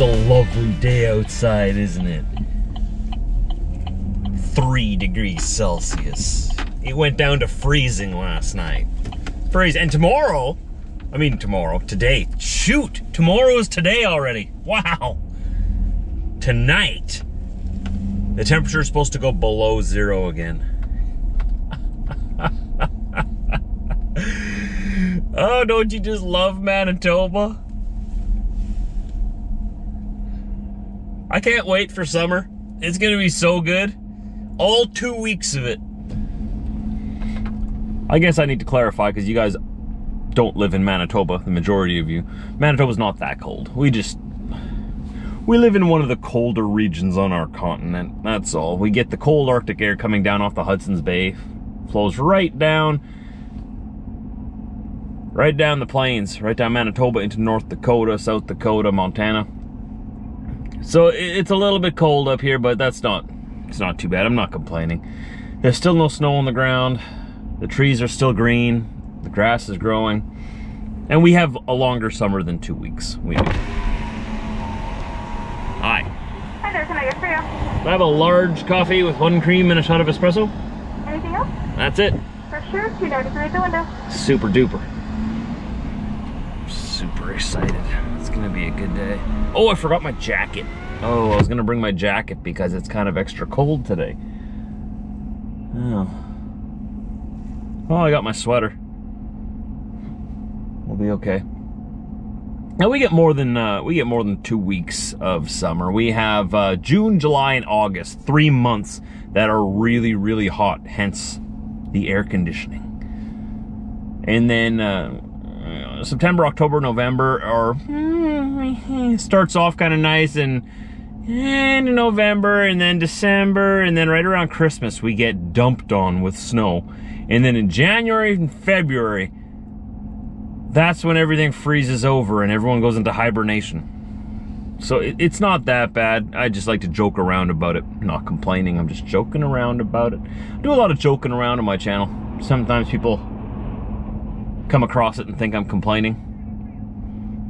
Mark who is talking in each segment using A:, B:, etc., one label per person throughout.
A: It's a lovely day outside, isn't it? Three degrees Celsius. It went down to freezing last night. Freeze. And tomorrow, I mean tomorrow, today, shoot, tomorrow is today already. Wow. Tonight, the temperature is supposed to go below zero again. oh, don't you just love Manitoba? I can't wait for summer. It's gonna be so good. All two weeks of it. I guess I need to clarify because you guys don't live in Manitoba, the majority of you. Manitoba's not that cold. We just we live in one of the colder regions on our continent. That's all. We get the cold Arctic air coming down off the Hudson's Bay, flows right down right down the plains, right down Manitoba into North Dakota, South Dakota, Montana. So it's a little bit cold up here, but that's not, it's not too bad. I'm not complaining. There's still no snow on the ground. The trees are still green. The grass is growing. And we have a longer summer than two weeks. We do. Hi.
B: Hi there, can I get for you?
A: I have a large coffee with one cream and a shot of espresso.
B: Anything else?
A: That's it.
B: For sure, two ninety three at the window.
A: Super duper. Super excited. It's gonna be a good day. Oh, I forgot my jacket. Oh, I was gonna bring my jacket because it's kind of extra cold today. Oh. Oh, I got my sweater. We'll be okay. Now we get more than uh, we get more than two weeks of summer. We have uh, June, July, and August, three months that are really, really hot. Hence, the air conditioning. And then uh, September, October, November are mm, starts off kind of nice and and November and then December and then right around Christmas we get dumped on with snow. And then in January and February that's when everything freezes over and everyone goes into hibernation. So it, it's not that bad. I just like to joke around about it. Not complaining, I'm just joking around about it. I do a lot of joking around on my channel. Sometimes people come across it and think I'm complaining.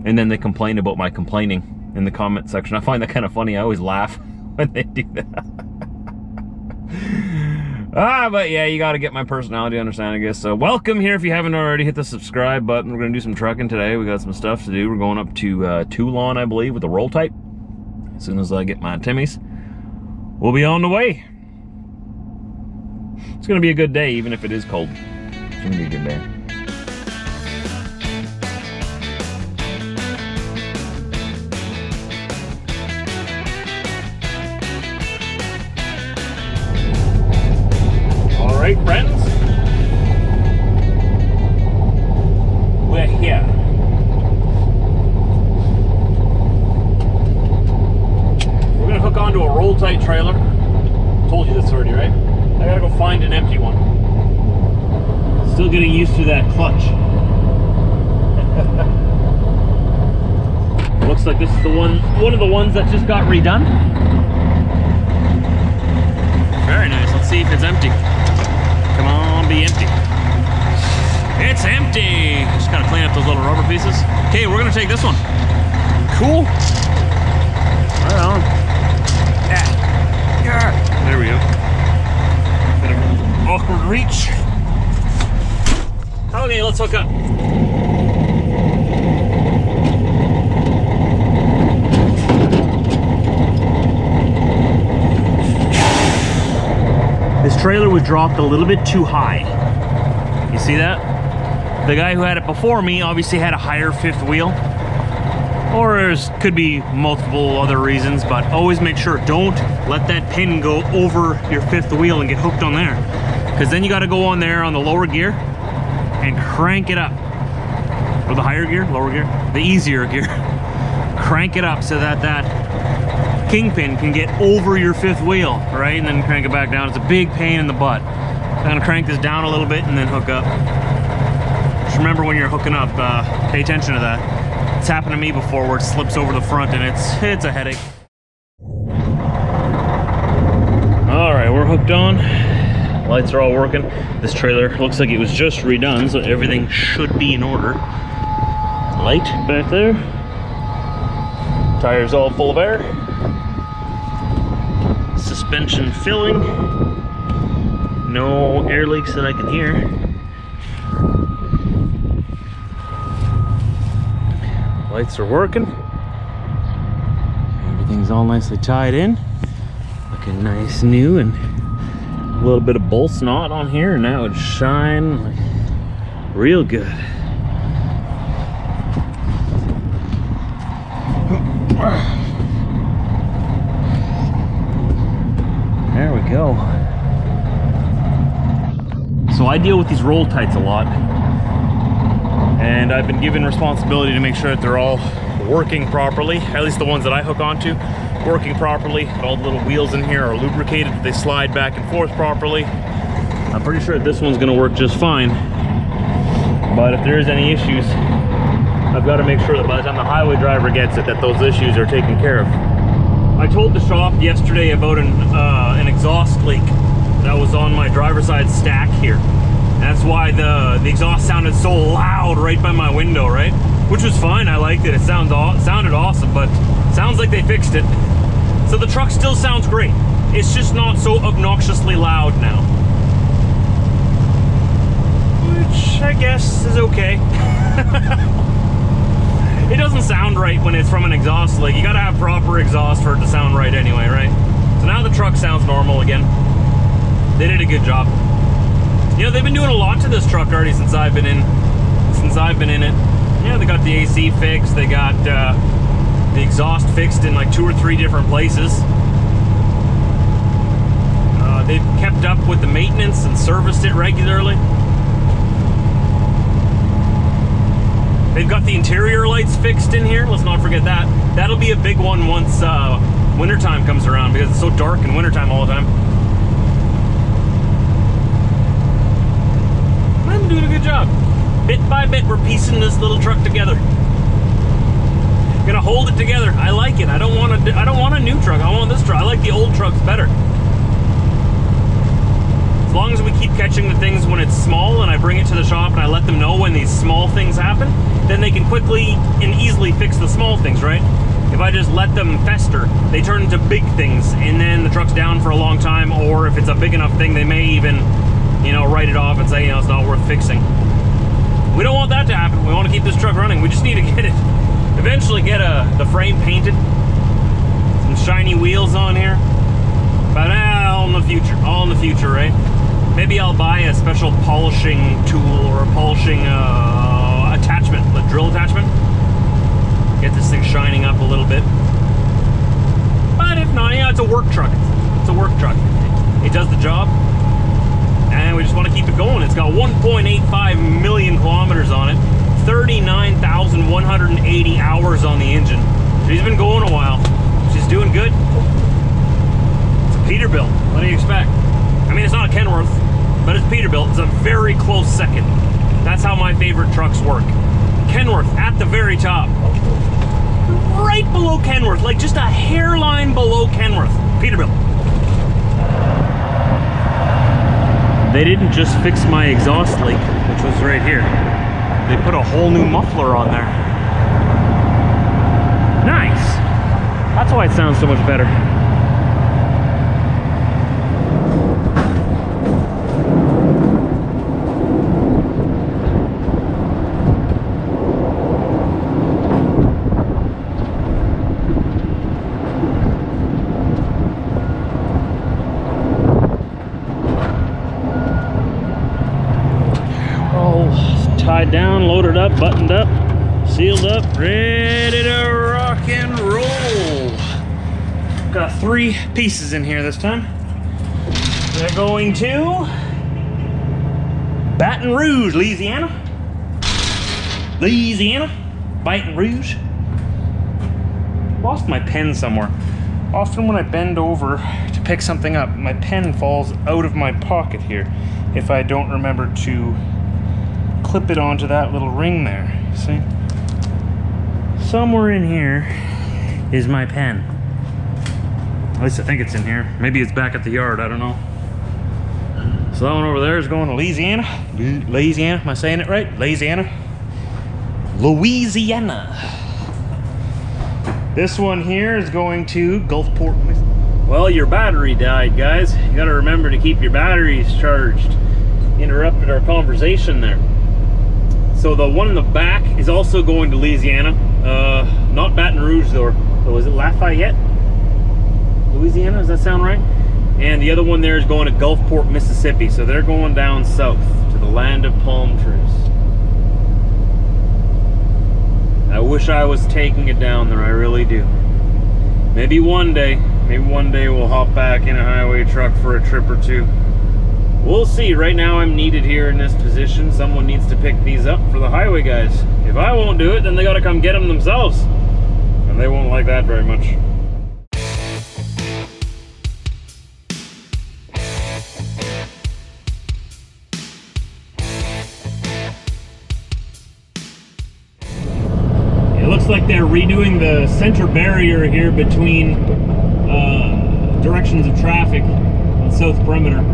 A: And then they complain about my complaining in the comment section. I find that kind of funny. I always laugh when they do that. ah, but yeah, you got to get my personality to understand, I guess. So welcome here if you haven't already. Hit the subscribe button. We're going to do some trucking today. We got some stuff to do. We're going up to uh, Teulon, I believe, with the Roll-Tite. As soon as I get my Timmy's, we'll be on the way. It's going to be a good day, even if it is cold. It's going to be a good day. Onto a Roll-Tite trailer. Told you this already, right? I gotta go find an empty one. Still getting used to that clutch. Looks like this is the one, one of the ones that just got redone. Very nice. Let's see if it's empty. Come on, be empty. It's empty. Just gotta clean up those little rubber pieces. Okay, we're gonna take this one. Cool. Right on. There we go. Bit of awkward reach. Okay, let's hook up. This trailer was dropped a little bit too high. You see that? The guy who had it before me obviously had a higher fifth wheel. Or there could be multiple other reasons, but always make sure don't let that pin go over your fifth wheel and get hooked on there. Because then you got to go on there on the lower gear and crank it up. Or the higher gear, lower gear, the easier gear. crank it up so that that kingpin can get over your fifth wheel, right? And then crank it back down. It's a big pain in the butt. I'm gonna crank this down a little bit and then hook up. Just remember when you're hooking up, uh, pay attention to that. It's happened to me before where it slips over the front and it's it's a headache. All right, we're hooked on. Lights are all working. This trailer looks like it was just redone, so everything should be in order. Light back there. Tires all full of air. Suspension filling. No air leaks that I can hear. Lights are working. Everything's all nicely tied in. Looking nice new and a little bit of bull snot on here and that would shine like real good. There we go. So I deal with these Roll-Tites a lot. And I've been given responsibility to make sure that they're all working properly, at least the ones that I hook onto, working properly. All the little wheels in here are lubricated, they slide back and forth properly. I'm pretty sure this one's gonna work just fine. But if there is any issues, I've got to make sure that by the time the highway driver gets it, that those issues are taken care of. I told the shop yesterday about an, uh, an exhaust leak that was on my driver's side stack here. That's why the, the exhaust sounded so loud right by my window, right? Which was fine, I liked it. It sounds aw sounded awesome, but sounds like they fixed it. So the truck still sounds great. It's just not so obnoxiously loud now. Which I guess is okay. it doesn't sound right when it's from an exhaust leak. You gotta have proper exhaust for it to sound right anyway, right? So now the truck sounds normal again. They did a good job. You know, they've been doing a lot to this truck already since I've been in since I've been in it. Yeah, they got the AC fixed, they got uh, the exhaust fixed in like two or three different places. Uh, they've kept up with the maintenance and serviced it regularly. They've got the interior lights fixed in here. Let's not forget that. That'll be a big one once uh, wintertime comes around because it's so dark in wintertime all the time. I'm doing a good job. Bit by bit, we're piecing this little truck together. Gonna hold it together. I like it. I don't want a, I don't want a new truck. I want this truck. I like the old trucks better. As long as we keep catching the things when it's small and I bring it to the shop and I let them know when these small things happen, then they can quickly and easily fix the small things, right? If I just let them fester, they turn into big things and then the truck's down for a long time or if it's a big enough thing, they may even, you know, write it off and say, you know, it's not worth fixing. We don't want that to happen. We want to keep this truck running. We just need to get it, eventually get a, the frame painted, some shiny wheels on here. But uh, all in the future, all in the future, right? Maybe I'll buy a special polishing tool or a polishing uh, attachment, the drill attachment. Get this thing shining up a little bit. But if not, yeah, it's a work truck. It's a work truck. It does the job. And we just want to keep it going. It's got 1.85 million kilometers on it, 39,180 hours on the engine. She's been going a while. She's doing good. It's a Peterbilt. What do you expect? I mean, it's not a Kenworth, but it's Peterbilt. It's a very close second. That's how my favorite trucks work. Kenworth at the very top. Right below Kenworth, like just a hairline below Kenworth. Peterbilt. They didn't just fix my exhaust leak, which was right here. They put a whole new muffler on there. Nice. That's why it sounds so much better. all tied down, loaded up, buttoned up, sealed up, ready to rock and roll. Got three pieces in here this time. They're going to Baton Rouge, Louisiana. Louisiana, Baton Rouge. Lost my pen somewhere. Often when I bend over to pick something up, my pen falls out of my pocket here if I don't remember to clip it onto that little ring there. See? Somewhere in here is my pen. At least I think it's in here. Maybe it's back at the yard, I don't know. So that one over there is going to Louisiana. Louisiana, am I saying it right? Louisiana. Louisiana. This one here is going to Gulfport. Well, your battery died, guys. You gotta remember to keep your batteries charged. Interrupted our conversation there. So the one in the back is also going to Louisiana. Uh, not Baton Rouge though. So is it Lafayette? Louisiana, does that sound right? And the other one there is going to Gulfport, Mississippi. So they're going down south to the land of palm trees. I wish I was taking it down there, I really do. Maybe one day, maybe one day we'll hop back in a highway truck for a trip or two. We'll see. Right now I'm needed here in this position. Someone needs to pick these up for the highway guys. If I won't do it, then they gotta come get them themselves. And they won't like that very much. It looks like they're redoing the center barrier here between uh, directions of traffic on South Perimeter.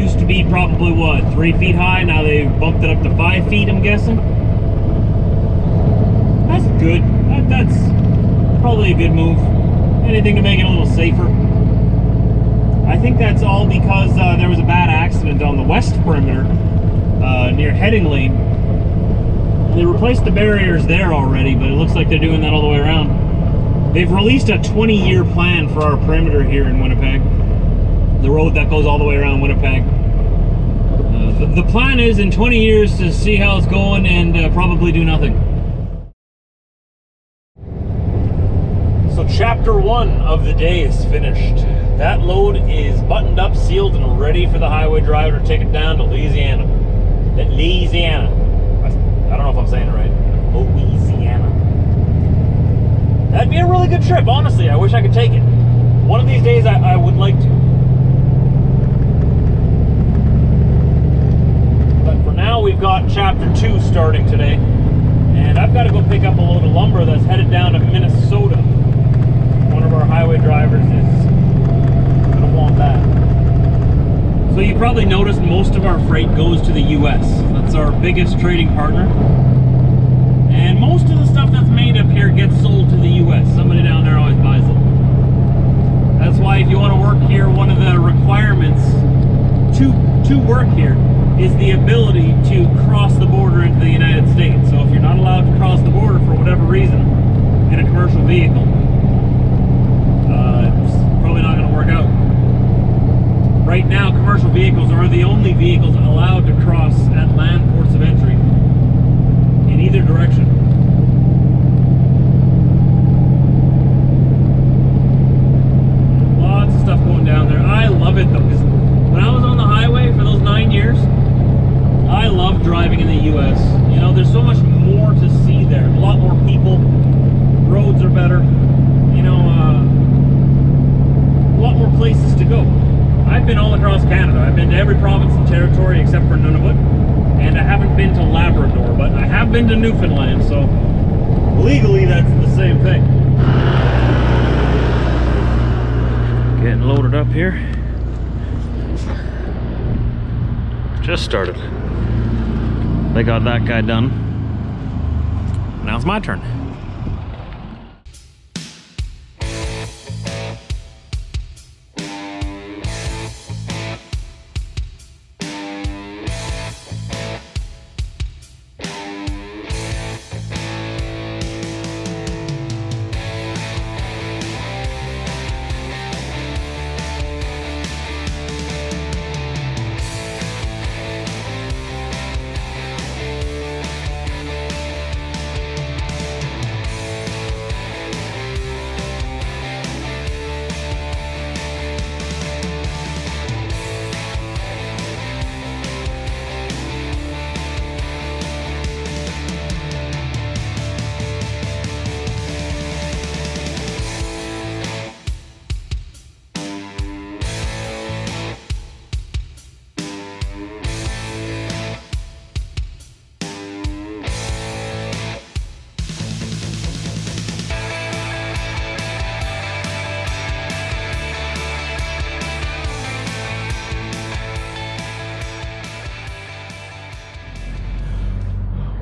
A: Used to be probably what, three feet high? Now they've bumped it up to five feet, I'm guessing. That's good. That, that's probably a good move. Anything to make it a little safer. I think that's all because uh, there was a bad accident on the west perimeter uh, near Headingley. They replaced the barriers there already, but it looks like they're doing that all the way around. They've released a 20-year plan for our perimeter here in Winnipeg. The road that goes all the way around Winnipeg. Uh, the, the plan is in 20 years to see how it's going and uh, probably do nothing. So chapter one of the day is finished. That load is buttoned up, sealed, and ready for the highway driver to take it down to Louisiana. Louisiana. I don't know if I'm saying it right. Louisiana. That'd be a really good trip, honestly. I wish I could take it. One of these days, I, I would like to. But for now, we've got chapter two starting today. And I've got to go pick up a load of lumber that's headed down to Minnesota. One of our highway drivers is going to want that. So you probably noticed most of our freight goes to the US. That's our biggest trading partner. And most of the stuff that's made up here gets sold to the US. Somebody down there always buys it. That's why if you want to work here, one of the requirements to to work here is the ability to cross the border into the United States. So if you're not allowed to cross the border for whatever reason in a commercial vehicle, uh, it's probably not going to work out. Right now, commercial vehicles are the only vehicles allowed to cross at land ports of entry in either direction. Lots of stuff going down there. I love it though, because when I was on the highway for those nine years, I love driving in the U.S. You know, there's so much more to see there. A lot more people. Roads are better. You know, uh, a lot more places to go. I've been all across Canada. I've been to every province and territory except for Nunavut. And I haven't been to Labrador, but I have been to Newfoundland, so legally that's the same thing. Getting loaded up here. Just started. They got that guy done. Now it's my turn.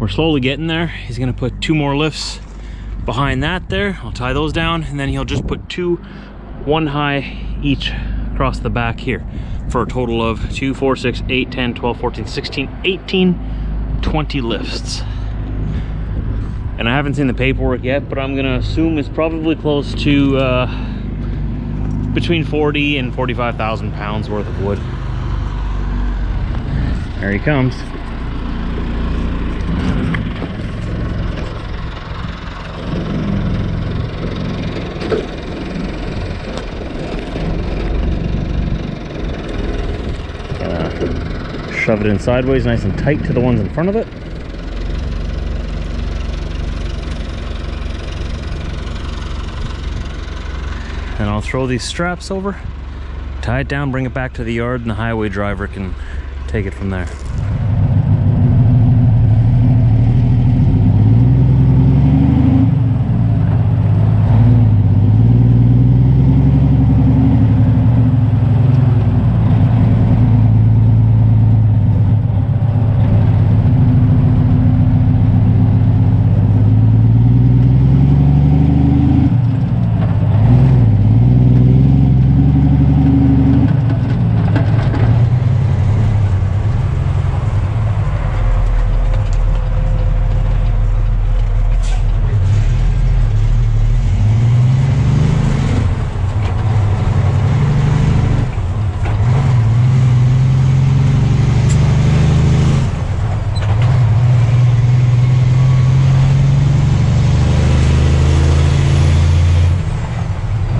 A: We're slowly getting there. He's gonna put two more lifts behind that there. I'll tie those down and then he'll just put two, one high each across the back here for a total of 2, 4, 6, 8, 10, 12, 14, 16, 18, 20 lifts. And I haven't seen the paperwork yet, but I'm gonna assume it's probably close to uh, between 40 and 45,000 pounds worth of wood. There he comes. Shove it in sideways nice and tight to the ones in front of it. And I'll throw these straps over, tie it down, bring it back to the yard, and the highway driver can take it from there.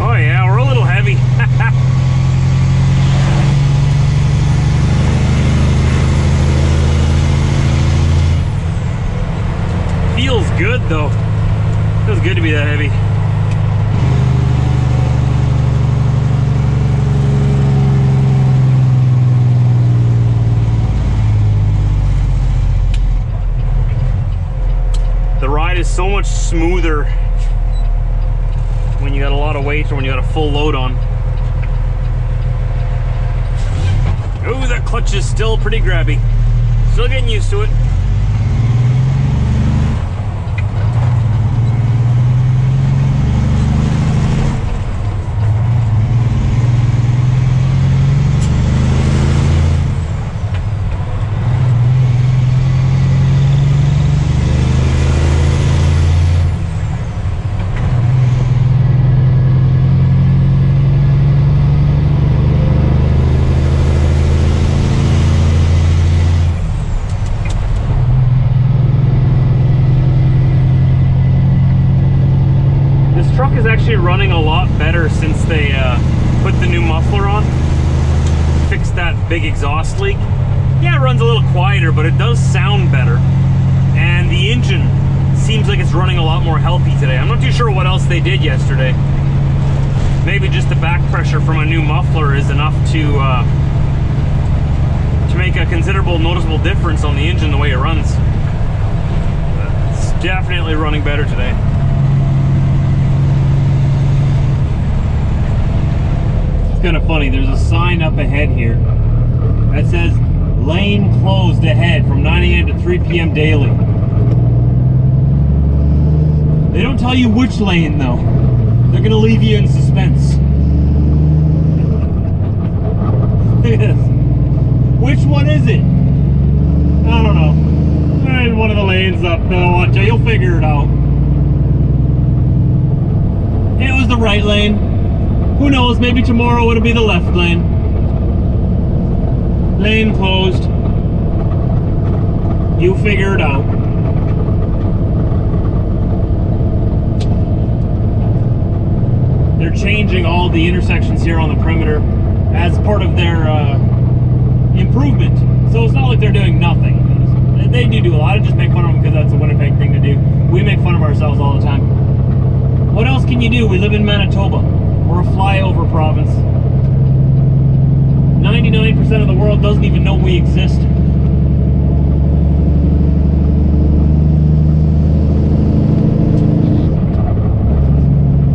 A: Oh yeah, we're a little heavy. Feels good though. Feels good to be that heavy. The ride is so much smoother when you got a lot of weight or when you got a full load on. Oh, that clutch is still pretty grabby. Still getting used to it. This truck is actually running a lot better since they uh, put the new muffler on. Fixed that big exhaust leak. Yeah, it runs a little quieter, but it does sound better. And the engine seems like it's running a lot more healthy today. I'm not too sure what else they did yesterday. Maybe just the back pressure from a new muffler is enough to uh, to make a considerable noticeable difference on the engine the way it runs. It's definitely running better today. It's kind of funny. There's a sign up ahead here that says lane closed ahead from 9 a.m. to 3 p.m. daily. They don't tell you which lane though. They're gonna leave you in suspense. Look at this. Which one is it? I don't know. There's one of the lanes up. No. You'll figure it out. It was the right lane. Who knows, maybe tomorrow it'll be the left lane. Lane closed. You figure it out. They're changing all the intersections here on the perimeter as part of their uh, improvement. So it's not like they're doing nothing. They do do a lot. I just make fun of them because that's a Winnipeg thing to do. We make fun of ourselves all the time. What else can you do? We live in Manitoba. We're a flyover province. 99% of the world doesn't even know we exist.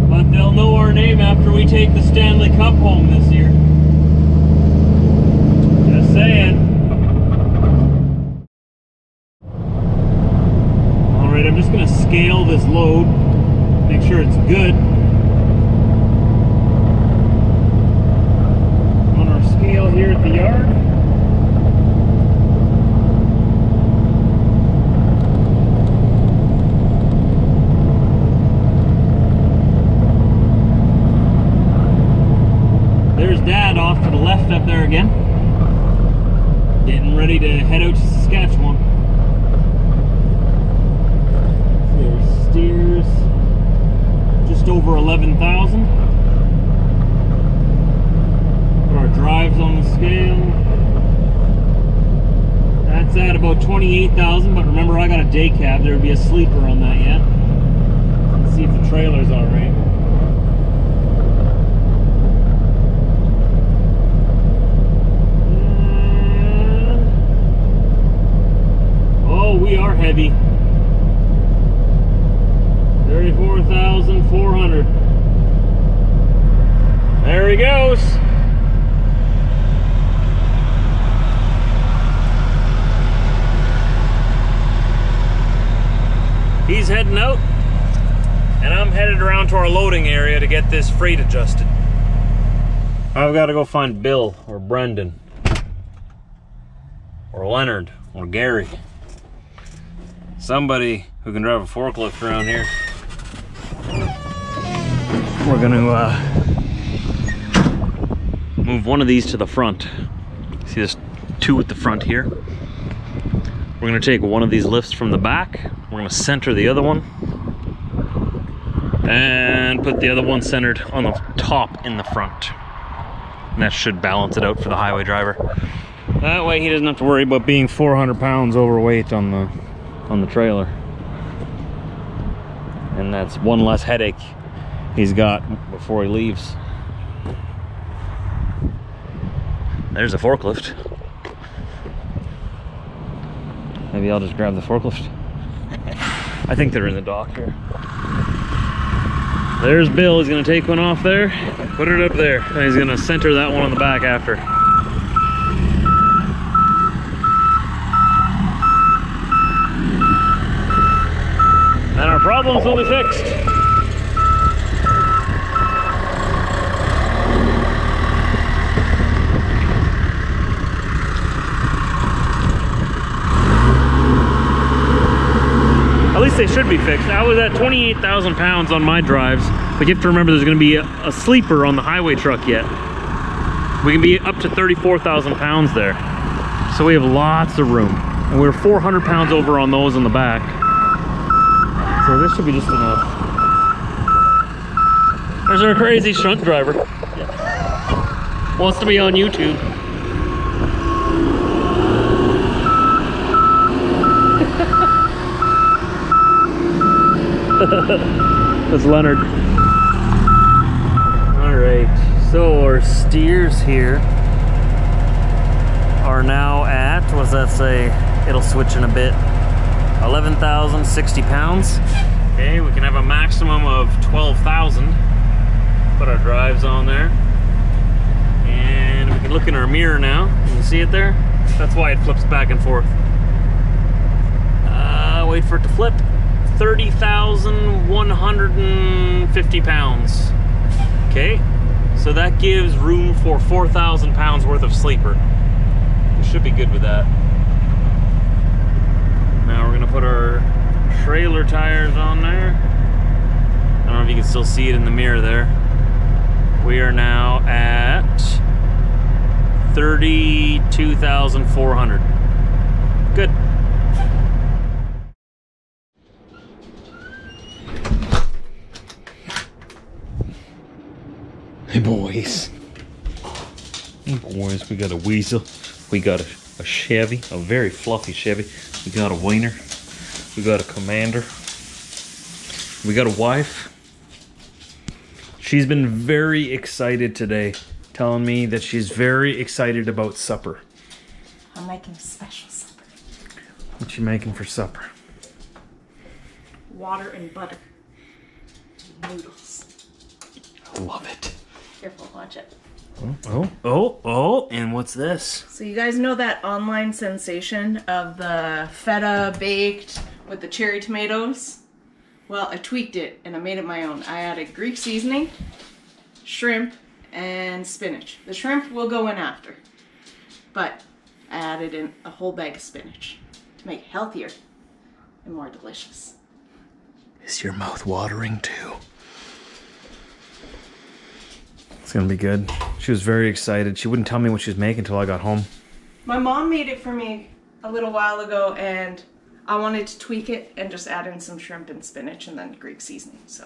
A: But they'll know our name after we take the Stanley Cup home this year. Just saying. Alright, I'm just gonna scale this load yard. There's Dad off to the left up there again. Getting ready to head out to Saskatchewan. There's steers. Just over 11,000. Put our drives on the scale. That's at about 28,000, but remember I got a day cab. There'd be a sleeper on that yet. Let's see if the trailer's alright. Uh, oh, we are heavy. 34,400. There he goes. He's heading out, and I'm headed around to our loading area to get this freight adjusted. I've got to go find Bill or Brendan or Leonard or Gary. Somebody who can drive a forklift around here. We're gonna uh, move one of these to the front. See this two at the front here? We're gonna take one of these lifts from the back. We're gonna center the other one. And put the other one centered on the top in the front. And that should balance it out for the highway driver. That way he doesn't have to worry about being 400 pounds overweight on the on the trailer. And that's one less headache he's got before he leaves. There's a forklift. Maybe I'll just grab the forklift. I think they're in the dock here. There's Bill. He's gonna take one off there, put it up there, and he's gonna center that one on the back after. And our problems will be fixed. Least they should be fixed. I was at 28,000 pounds on my drives, but you have to remember there's gonna be a, a sleeper on the highway truck yet. We can be up to 34,000 pounds there. So we have lots of room. And we're 400 pounds over on those in the back. So this should be just enough. There's our crazy shunt driver. Wants to be on YouTube. That's Leonard. Alright, so our steers here are now at, what does that say? It'll switch in a bit. 11,060 pounds. Okay, we can have a maximum of 12,000. Put our drives on there. And we can look in our mirror now. You see it there? That's why it flips back and forth. Uh, wait for it to flip. 30,150 pounds. Okay, so that gives room for 4,000 pounds worth of sleeper. We should be good with that. Now we're gonna put our trailer tires on there. I don't know if you can still see it in the mirror there. We are now at 32,400. Hey boys. Hey boys, we got a weasel. We got a, a Chevy, a very fluffy Chevy. We got a wiener. We got a commander. We got a wife. She's been very excited today, telling me that she's very excited about supper.
C: I'm making special supper.
A: What you making for supper?
C: Water and butter. Noodles.
A: I love it.
C: Careful, watch it.
A: Oh, oh, oh, oh, and what's this?
C: So you guys know that online sensation of the feta baked with the cherry tomatoes? Well, I tweaked it and I made it my own. I added Greek seasoning, shrimp, and spinach. The shrimp will go in after. But I added in a whole bag of spinach to make it healthier and more delicious.
A: Is your mouth watering too? It's gonna be good. She was very excited. She wouldn't tell me what she was making until I got home.
C: My mom made it for me a little while ago, and I wanted to tweak it and just add in some shrimp and spinach and then Greek seasoning. So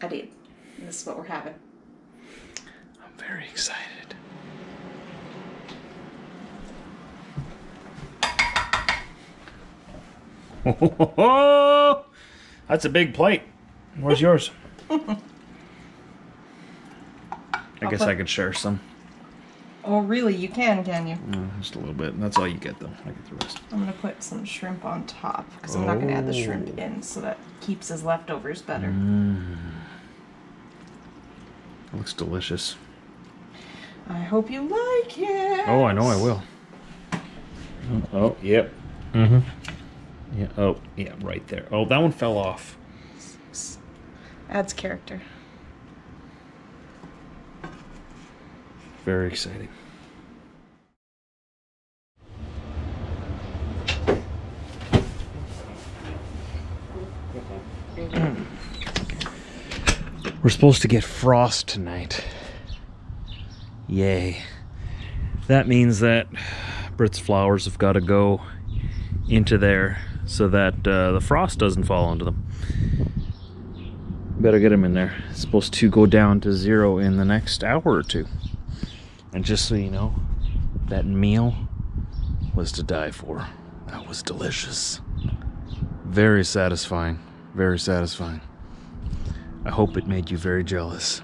C: I did. And this is what we're having.
A: I'm very excited. That's a big plate. Where's yours? I guess
C: put-
A: I could share some.
C: Oh, really? You can, can you?
A: Uh, just a little bit. That's all you get, though. I get the rest.
C: I'm gonna put some shrimp on top because I'm not gonna add the shrimp
A: Oh.
C: in, so that keeps his leftovers better.
A: It looks delicious.
C: I hope you like it.
A: Oh, I know I will. Oh, yep. Mm-hmm. Yeah. Oh, yeah, right there. Oh, that one fell off.
C: Adds character.
A: Very exciting. We're supposed to get frost tonight. Yay. That means that Brit's flowers have got to go into there so that uh, the frost doesn't fall onto them. Better get them in there. It's supposed to go down to zero in the next hour or two. And just so you know, that meal was to die for. That was delicious. Very satisfying. Very satisfying. I hope it made you very jealous.